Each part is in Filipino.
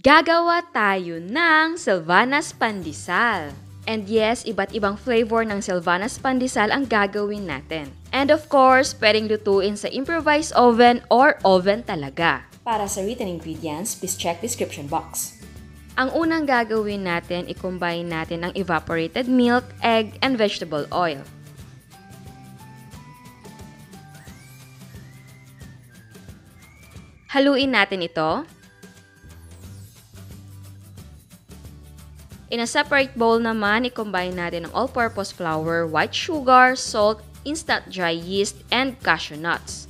Gagawa tayo ng Sylvanas Pandesal. And yes, iba't ibang flavor ng Sylvanas Pandesal ang gagawin natin. And of course, pwedeng lutuin sa improvised oven or oven talaga. Para sa written ingredients, please check description box. Ang unang gagawin natin, i-combine natin ang evaporated milk, egg, and vegetable oil. Haluin natin ito. In a separate bowl naman, i-combine natin ang all-purpose flour, white sugar, salt, instant dry yeast, and cashew nuts.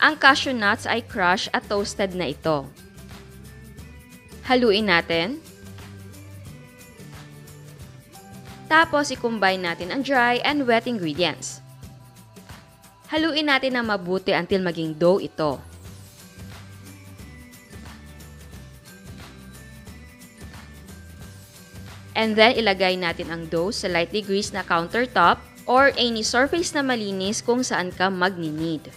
Ang cashew nuts ay crush at toasted na ito. Haluin natin. Tapos, i-combine natin ang dry and wet ingredients. Haluin natin na mabuti until maging dough ito. And then, ilagay natin ang dough sa lightly greased na countertop or any surface na malinis kung saan ka magninid.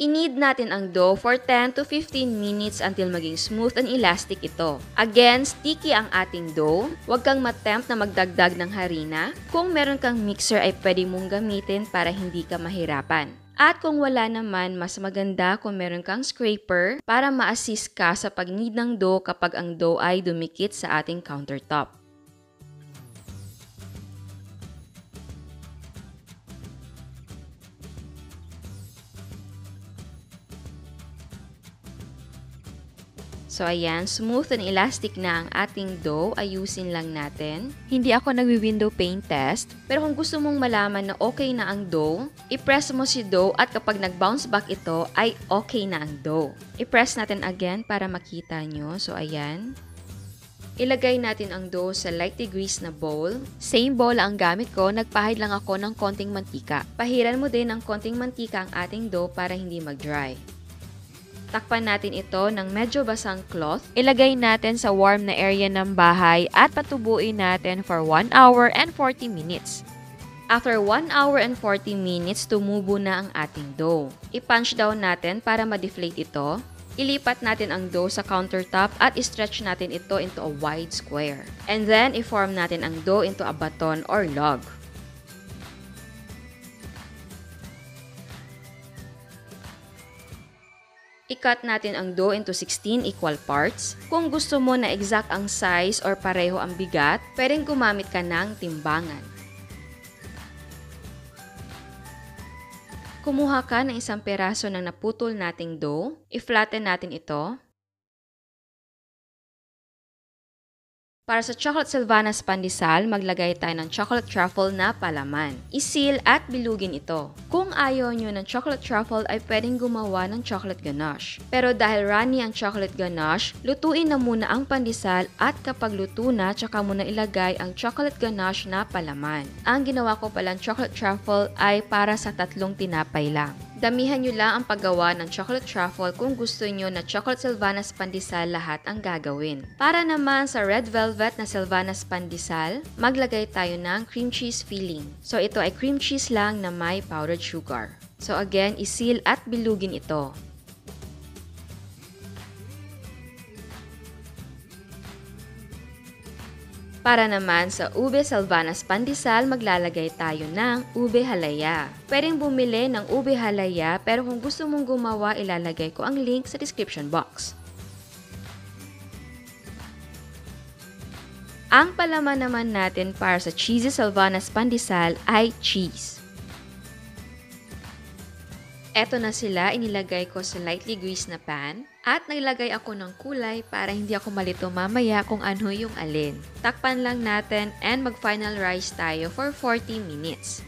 I-knead natin ang dough for 10 to 15 minutes until maging smooth and elastic ito. Again, sticky ang ating dough. Huwag kang matempt na magdagdag ng harina. Kung meron kang mixer ay pwede mong gamitin para hindi ka mahirapan. At kung wala naman, mas maganda kung meron kang scraper para ma-assist ka sa pag-knead ng dough kapag ang dough ay dumikit sa ating countertop. So ayan, smooth and elastic na ang ating dough. Ayusin lang natin. Hindi ako nagwi-window pane test, pero kung gusto mong malaman na okay na ang dough, i-press mo si dough at kapag nag-bounce back ito, ay okay na ang dough. I-press natin again para makita nyo. So ayan. Ilagay natin ang dough sa lightly greased na bowl. Same bowl ang gamit ko, nagpahid lang ako ng konting mantika. Pahiran mo din ng konting mantika ang ating dough para hindi mag-dry. Takpan natin ito ng medyo basang cloth. Ilagay natin sa warm na area ng bahay at patubuin natin for 1 hour and 40 minutes. After 1 hour and 40 minutes, tumubo na ang ating dough. I-punch down natin para ma-deflate ito. Ilipat natin ang dough sa countertop at i-stretch natin ito into a wide square. And then, i-form natin ang dough into a baton or log. I-cut natin ang dough into 16 equal parts. Kung gusto mo na exact ang size or pareho ang bigat, pwedeng gumamit ka ng timbangan. Kumuha ka ng isang peraso ng naputol nating dough, i-flatten natin ito, Para sa chocolate Sylvanas pandesal, maglagay tayo ng chocolate truffle na palaman. Isil at bilugin ito. Kung ayaw nyo ng chocolate truffle ay pwedeng gumawa ng chocolate ganache. Pero dahil runny ang chocolate ganache, lutuin na muna ang pandesal at kapag luto na, tsaka muna ilagay ang chocolate ganache na palaman. Ang ginawa ko palang chocolate truffle ay para sa tatlong tinapay lang. Damihan nyo lang ang paggawa ng chocolate truffle kung gusto nyo na chocolate Sylvanas pandesal lahat ang gagawin. Para naman sa red velvet na Sylvanas pandesal, maglagay tayo ng cream cheese filling. So ito ay cream cheese lang na may powdered sugar. So again, isil at bilugin ito. Para naman sa ube salvanas pandesal, maglalagay tayo ng ube halaya. Pwedeng bumili ng ube halaya pero kung gusto mong gumawa, ilalagay ko ang link sa description box. Ang palaman naman natin para sa cheesy salvanas pandesal ay cheese. Eto na sila, inilagay ko sa lightly greased na pan. At naglagay ako ng kulay para hindi ako malito mamaya kung ano yung alin. Takpan lang natin and mag-final rise tayo for 40 minutes.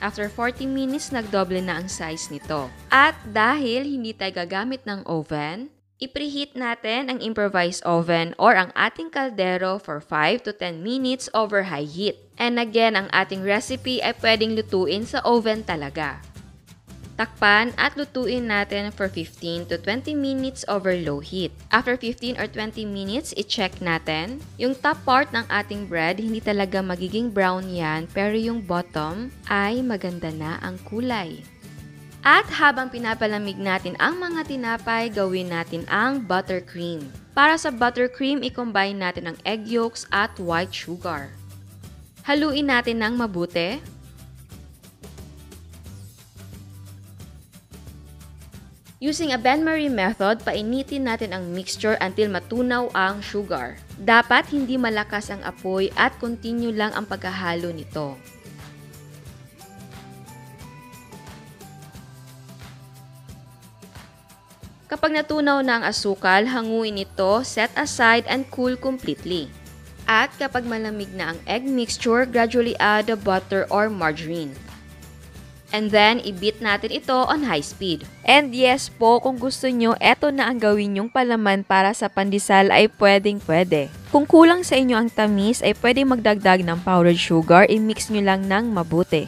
After 40 minutes, nagdoble na ang size nito. At dahil hindi tayo gagamit ng oven, i-preheat natin ang improvised oven or ang ating kaldero for 5 to 10 minutes over high heat. And again, ang ating recipe ay pwedeng lutuin sa oven talaga. Takpan at lutuin natin for 15 to 20 minutes over low heat. After 15 or 20 minutes, i-check natin. Yung top part ng ating bread, hindi talaga magiging brown yan, pero yung bottom ay maganda na ang kulay. At habang pinapalamig natin ang mga tinapay, gawin natin ang buttercream. Para sa buttercream, i-combine natin ang egg yolks at white sugar. Haluin natin ng mabuti. Using a benmarie method, painitin natin ang mixture until matunaw ang sugar. Dapat hindi malakas ang apoy at continue lang ang pagkahalo nito. Kapag natunaw na ang asukal, hanguin ito, set aside, and cool completely. At kapag malamig na ang egg mixture, gradually add the butter or margarine. And then, i-beat natin ito on high speed. And yes po, kung gusto nyo, eto na ang gawin yung palaman para sa pandesal ay pwedeng pwede. Kung kulang sa inyo ang tamis, ay pwede magdagdag ng powdered sugar, i-mix nyo lang ng mabuti.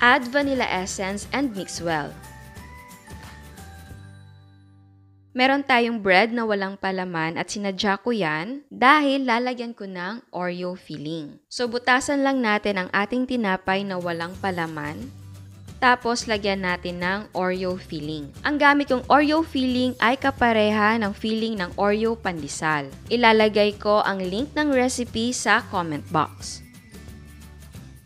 Add vanilla essence and mix well. Meron tayong bread na walang palaman at sinadya ko yan dahil lalagyan ko ng Oreo filling. So butasan lang natin ang ating tinapay na walang palaman. Tapos lagyan natin ng Oreo filling. Ang gamit kong Oreo filling ay kapareha ng filling ng Oreo pandesal. Ilalagay ko ang link ng recipe sa comment box.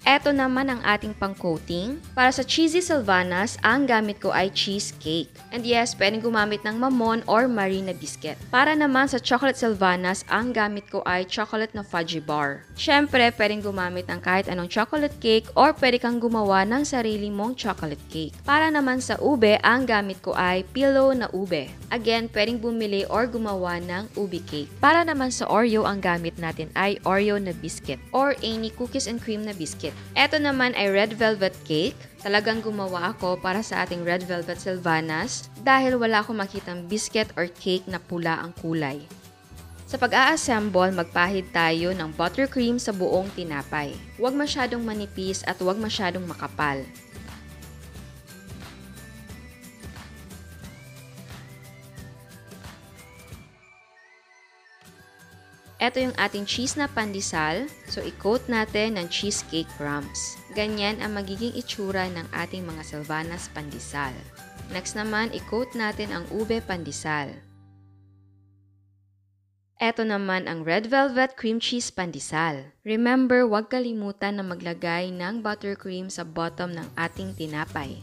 Ito naman ang ating pang-coating. Para sa cheesy sylvanas, ang gamit ko ay cheesecake. And yes, pwedeng gumamit ng mamon or marina biscuit. Para naman sa chocolate sylvanas, ang gamit ko ay chocolate na fudgy bar. Siyempre, pwedeng gumamit ng kahit anong chocolate cake or pwede kang gumawa ng sarili mong chocolate cake. Para naman sa ube, ang gamit ko ay pillow na ube. Again, pwedeng bumili or gumawa ng ube cake. Para naman sa Oreo, ang gamit natin ay Oreo na biscuit or any cookies and cream na biscuit. Ito naman ay red velvet cake. Talagang gumawa ako para sa ating red velvet sylvanas dahil wala akong makitang biscuit or cake na pula ang kulay. Sa pag-a-assemble, magpahid tayo ng buttercream sa buong tinapay. Huwag masyadong manipis at huwag masyadong makapal. Ito yung ating cheese na pandesal. So, i-coat natin ng cheesecake crumbs. Ganyan ang magiging itsura ng ating mga Sylvanas pandesal. Next naman, i-coat natin ang ube pandesal. Ito naman ang red velvet cream cheese pandesal. Remember, huwag kalimutan na maglagay ng buttercream sa bottom ng ating tinapay.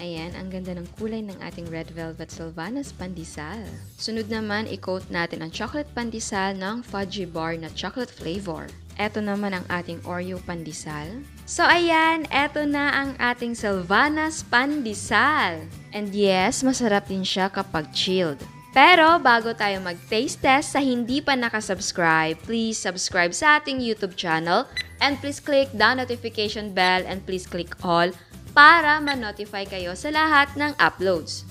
Ayan, ang ganda ng kulay ng ating red velvet Sylvanas pandesal. Sunod naman, i-coat natin ang chocolate pandesal ng fudgy bar na chocolate flavor. Ito naman ang ating Oreo pandesal. So ayan, eto na ang ating Sylvanas pandesal. And yes, masarap din siya kapag chilled. Pero bago tayo mag-taste test sa hindi pa nakasubscribe, please subscribe sa ating YouTube channel and please click the notification bell and please click all para ma-notify kayo sa lahat ng uploads.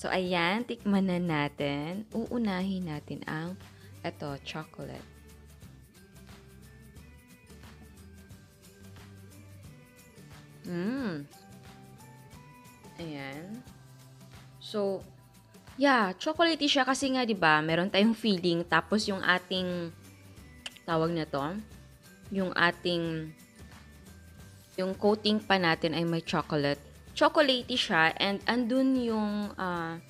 So, ayan, tikman na natin. Uunahin natin ang ito, chocolate. Mmm. Ayan. So, yeah, chocolatey siya kasi nga 'di ba, meron tayong feeling tapos yung ating tawag na to, yung ating yung coating pa natin ay may chocolate. Chocolatey siya and andun yung uh,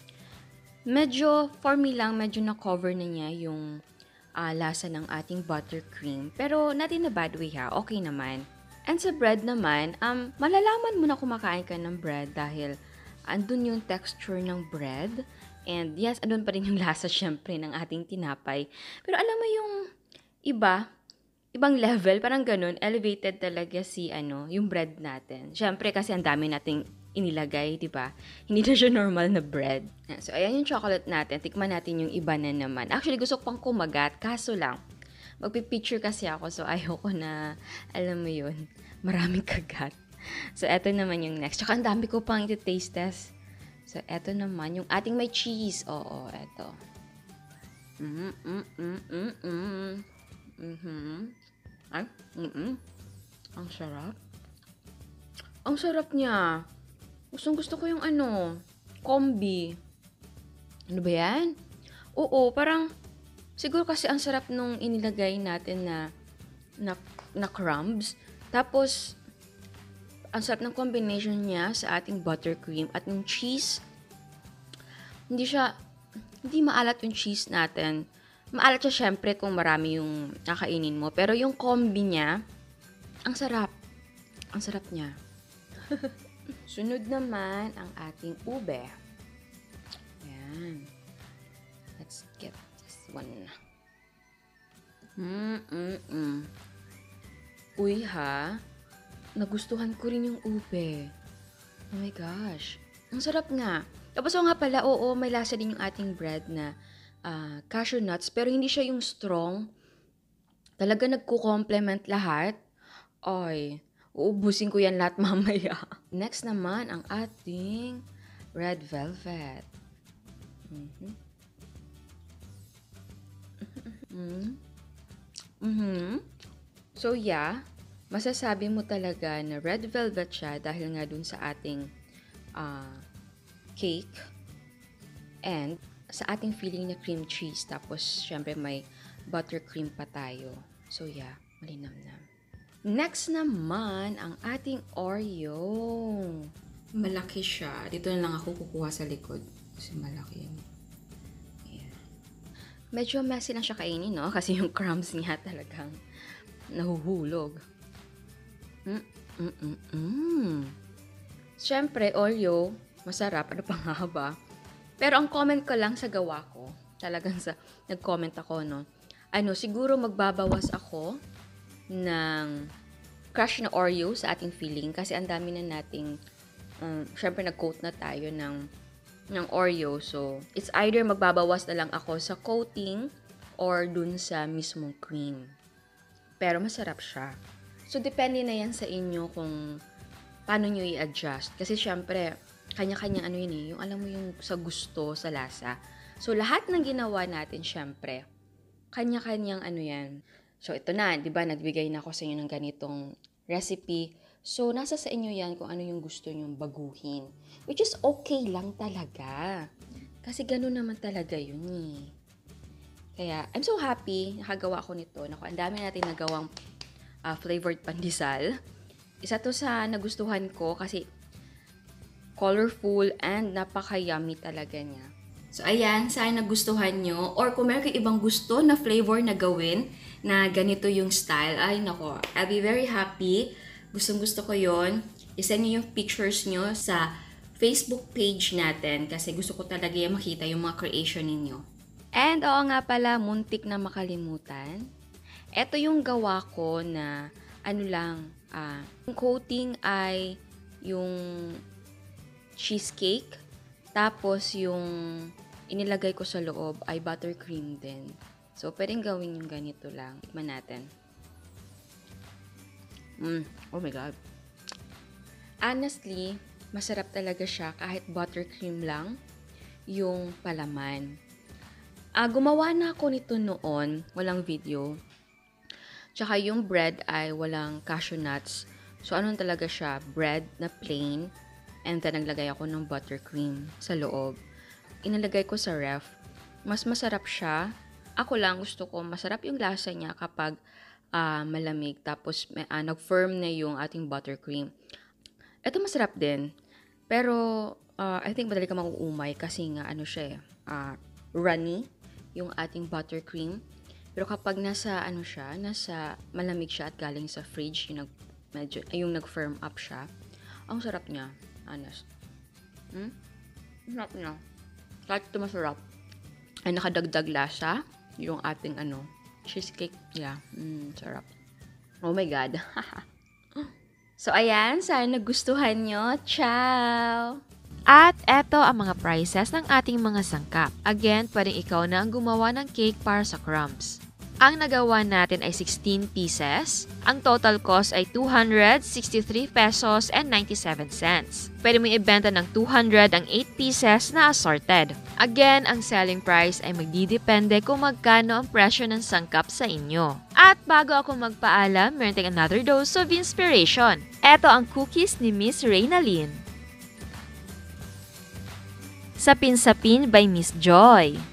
medyo, for me lang, medyo na-cover na niya yung uh, lasa ng ating buttercream. Pero not in a bad way ha, okay naman. And sa bread naman, um, malalaman mo na kumakain ka ng bread dahil andun yung texture ng bread. And yes, andun pa rin yung lasa syempre ng ating tinapay. Pero alam mo yung iba, ibang level, parang ganun, elevated talaga si ano, yung bread natin. Syempre kasi ang dami nating inilagay, di ba? Hindi na siya normal na bread. So, ayan yung chocolate natin. Tikman natin yung iba na naman. Actually, gusto ko pang kumagat, kaso lang, magpipicture kasi ako, so ayoko na, alam mo yun, maraming kagat. So, eto naman yung next. Tsaka ang dami ko pang iti-taste test. So, eto naman, yung ating may cheese. Oo, eto. Mm, mm, mm, mm, mm. Mm-hmm. Ay, mm Ang sarap. Ang sarap niya. Gustong gusto ko yung ano, kombi. Ano ba yan? Oo, parang, siguro kasi ang sarap nung inilagay natin na, na, na crumbs. Tapos, Ang sarap ng combination niya sa ating buttercream at yung cheese. Hindi siya, hindi maalat yung cheese natin. Maalat siya syempre kung marami yung nakainin mo. Pero yung combi niya, ang sarap. Ang sarap niya. Sunod naman ang ating ube. Ayan. Let's get this one. Mm-mm-mm. Uy ha, nagustuhan ko rin yung ube. Oh my gosh. Ang sarap nga. Tapos oh nga pala, oo, may lasa din yung ating bread na uh, cashew nuts, pero hindi siya yung strong. Talaga nagko-complement lahat. Oy, uubusin ko yan lahat mamaya. Next naman, ang ating red velvet. Mm-hmm. mm-hmm. Mm-hmm. So yeah, masasabi mo talaga na red velvet siya dahil nga dun sa ating uh, cake and sa ating feeling na cream cheese. Tapos, syempre may buttercream pa tayo. So yeah, malinamnam. Next naman, ang ating Oreo. Malaki siya. Dito na lang ako kukuha sa likod. Kasi malaki yan. Yeah. Medyo messy lang siya kainin, no? Kasi yung crumbs niya talagang nahuhulog. Mm, mm, mm, mm. Siyempre, Oreo, masarap. Ano pa nga ba? Pero ang comment ko lang sa gawa ko, talagang sa, nag-comment ako, no? Ano, siguro magbabawas ako ng crush na Oreo sa ating feeling kasi ang dami na nating, um, syempre nag-coat na tayo ng, ng Oreo. So, it's either magbabawas na lang ako sa coating or dun sa mismong cream. Pero masarap siya. So, depende na yan sa inyo kung paano nyo i-adjust. Kasi syempre, kanya-kanya ano yun eh, yung alam mo yung sa gusto, sa lasa. So, lahat ng ginawa natin, syempre, kanya-kanyang ano yan. So, ito na, di ba, nagbigay na ako sa inyo ng ganitong recipe. So, nasa sa inyo yan kung ano yung gusto nyong baguhin. Which is okay lang talaga. Kasi ganun naman talaga yun eh. Kaya, I'm so happy nakagawa ko nito. Naku, ang dami natin nagawang uh, flavored pandesal. Isa to sa nagustuhan ko kasi colorful and napaka-yummy talaga niya. So, ayan, sana nagustuhan nyo. Or kung meron ibang gusto na flavor na gawin na ganito yung style, ay nako, I'll be very happy. Gustong gusto ko yon Isend nyo yung pictures nyo sa Facebook page natin kasi gusto ko talaga yung makita yung mga creation ninyo. And oo nga pala, muntik na makalimutan ito yung gawa ko na ano lang, ah, yung coating ay yung cheesecake. Tapos yung inilagay ko sa loob ay buttercream din. So, pwedeng gawin yung ganito lang. Tikman natin. Mm, oh my God. Honestly, masarap talaga siya kahit buttercream lang yung palaman. Ah, gumawa na ako nito noon, walang video. Tsaka yung bread ay walang cashew nuts. So, ano talaga siya? Bread na plain. And then, naglagay ako ng buttercream sa loob. Inalagay ko sa ref. Mas masarap siya. Ako lang, gusto ko, masarap yung lasa niya kapag uh, malamig. Tapos, uh, nag-firm na yung ating buttercream. Ito masarap din. Pero, uh, I think madali ka makuumay kasi nga, ano siya eh, uh, runny yung ating buttercream. Pero kapag nasa ano siya, nasa malamig siya at galing sa fridge, yung nag medyo yung nag-firm up siya. Ang sarap niya, honest. Hmm? Sarap niya. Kahit ito masarap. Ay nakadagdag lasa yung ating ano, cheesecake. Yeah, mm, sarap. Oh my god. so ayan, sana nagustuhan nyo. Ciao! At eto ang mga prices ng ating mga sangkap. Again, pwedeng ikaw na ang gumawa ng cake para sa crumbs. Ang nagawa natin ay 16 pieces. Ang total cost ay 263 pesos and 97 cents. Pwede mo ibenta ng 200 ang 8 pieces na assorted. Again, ang selling price ay magdidepende kung magkano ang presyo ng sangkap sa inyo. At bago ako magpaalam, meron tayong another dose of inspiration. Ito ang cookies ni Miss Reynalyn. Sapin-Sapin by Miss Joy.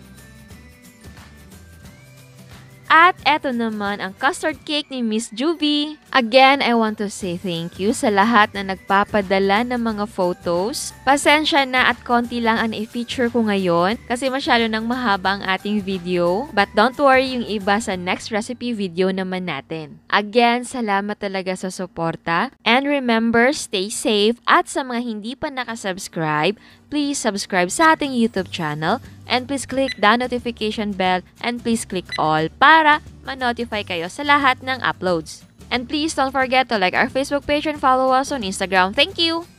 At eto naman ang custard cake ni Miss Juvie. Again, I want to say thank you sa lahat na nagpapadala ng mga photos. Pasensya na at konti lang ang i-feature ko ngayon kasi masyado nang mahaba ang ating video. But don't worry, yung iba sa next recipe video naman natin. Again, salamat talaga sa suporta. And remember, stay safe at sa mga hindi pa nakasubscribe, please subscribe sa ating YouTube channel and please click the notification bell and please click all para ma-notify kayo sa lahat ng uploads. And please don't forget to like our Facebook page and follow us on Instagram. Thank you!